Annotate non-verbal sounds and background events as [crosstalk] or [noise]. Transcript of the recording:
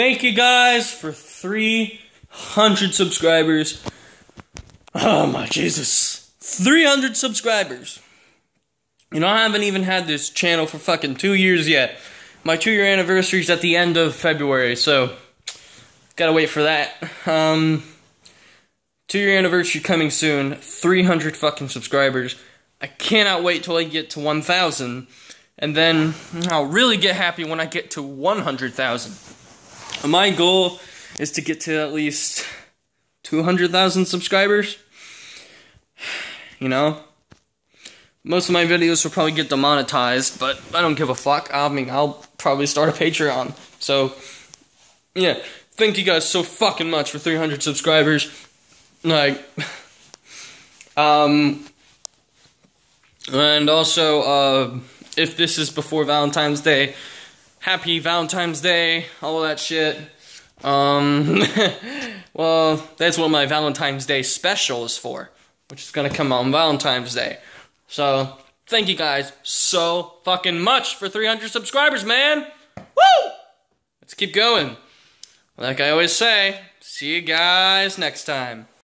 thank you guys for 300 subscribers. Oh my Jesus. 300 subscribers. You know, I haven't even had this channel for fucking two years yet. My two year anniversary is at the end of February, so gotta wait for that. Um, two year anniversary coming soon. 300 fucking subscribers. I cannot wait till I get to 1,000. And then I'll really get happy when I get to 100,000. My goal is to get to at least 200,000 subscribers. You know? Most of my videos will probably get demonetized, but I don't give a fuck. I mean, I'll probably start a Patreon. So, yeah. Thank you guys so fucking much for 300 subscribers. Like, [laughs] um, and also, uh, if this is before Valentine's Day, happy Valentine's Day, all that shit. Um, [laughs] well, that's what my Valentine's Day special is for, which is gonna come on Valentine's Day. So, thank you guys so fucking much for 300 subscribers, man! Woo! Let's keep going. Like I always say, see you guys next time.